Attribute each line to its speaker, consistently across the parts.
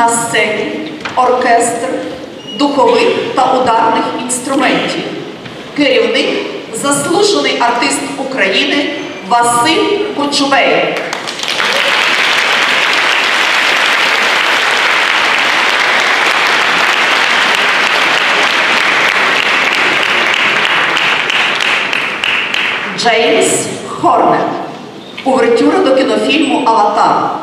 Speaker 1: На сцені оркестр духових та ударних інструментів. Керівник заслужений артист України Василь Кочубей. Джеймс Хорнер. Увертюра до кінофільму Аватар.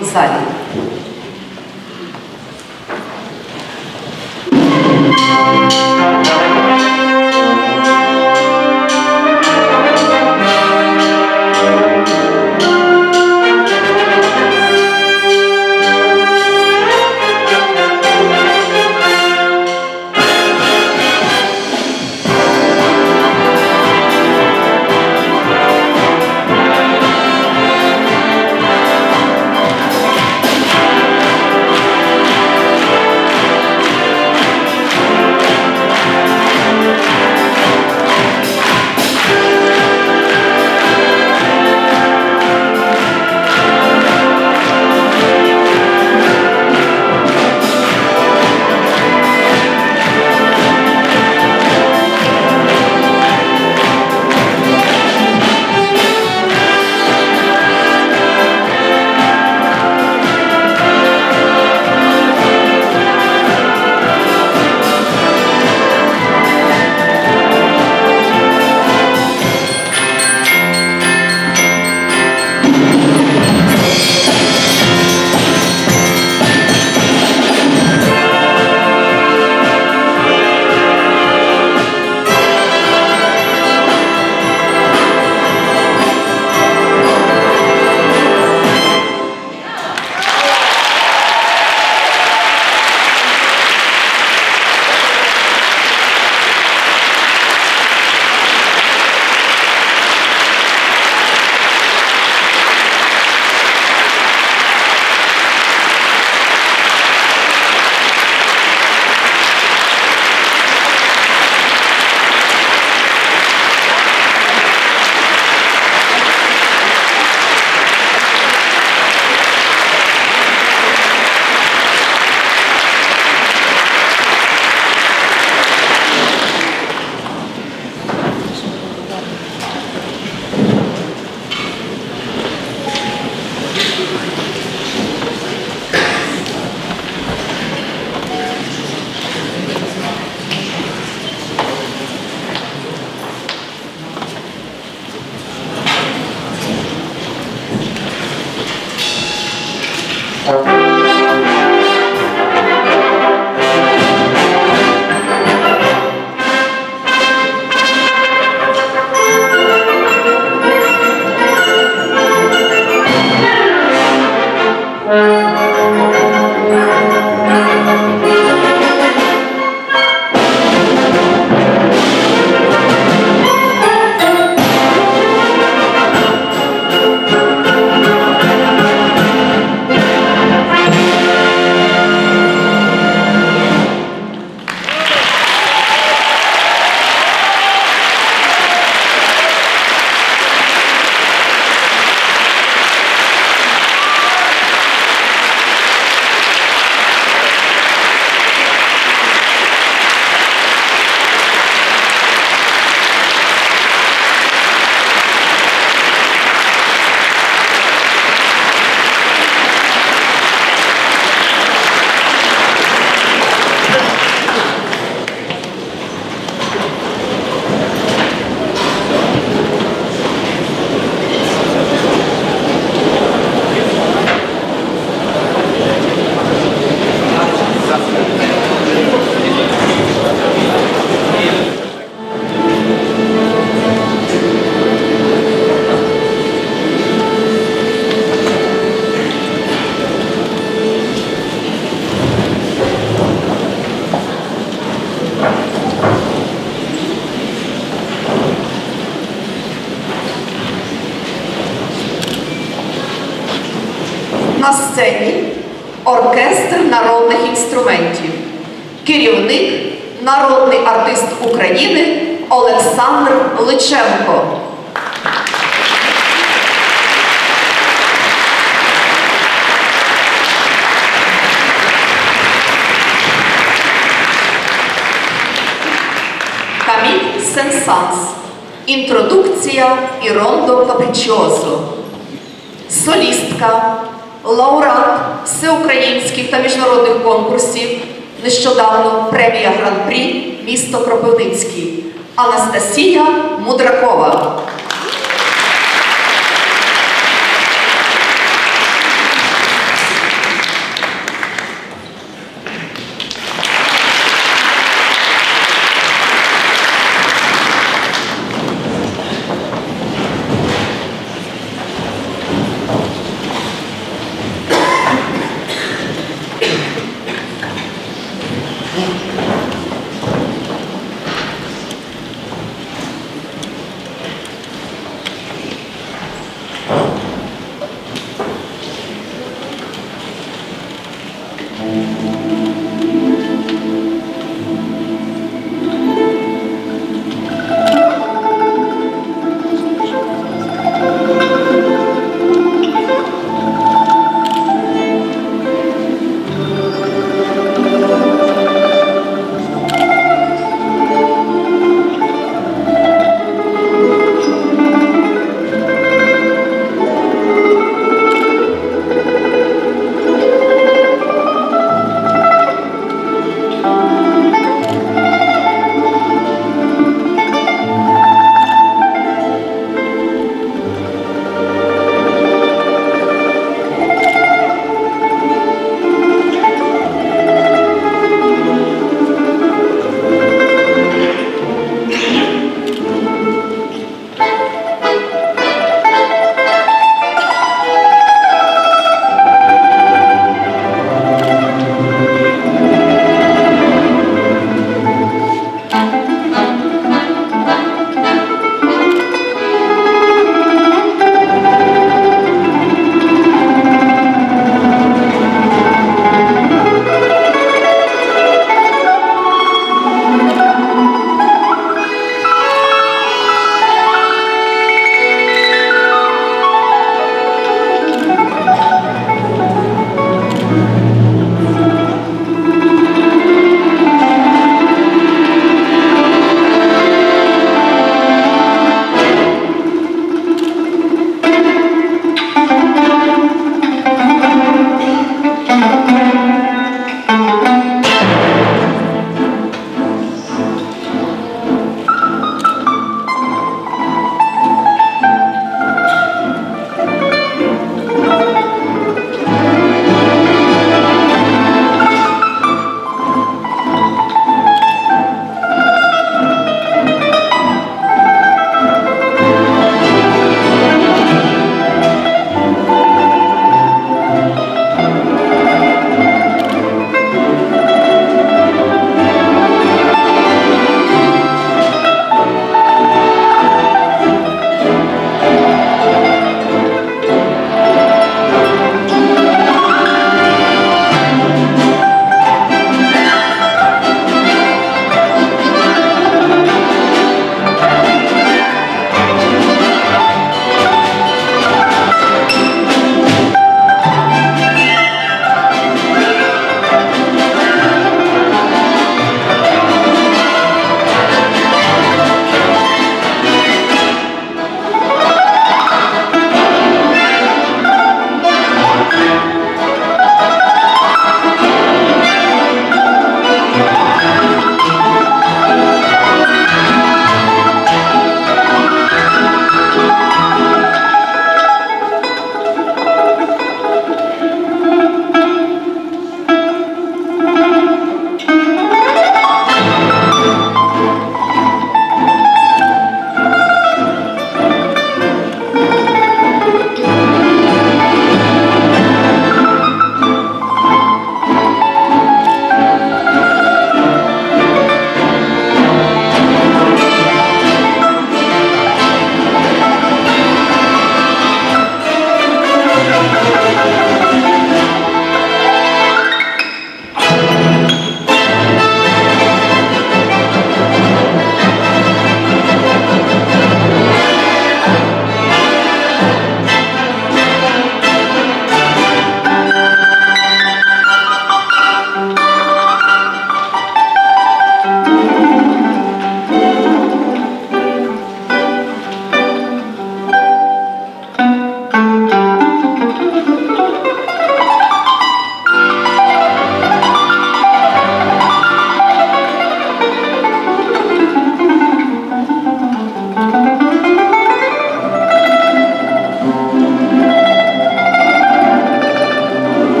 Speaker 1: Gonzaga. Música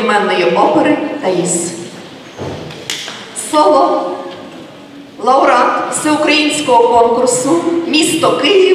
Speaker 1: одноіменної опери Таїс. Соло. Лауреат всеукраїнського конкурсу Місто Київ